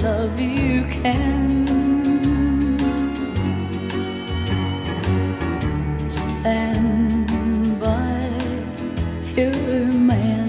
love you can stand by your man.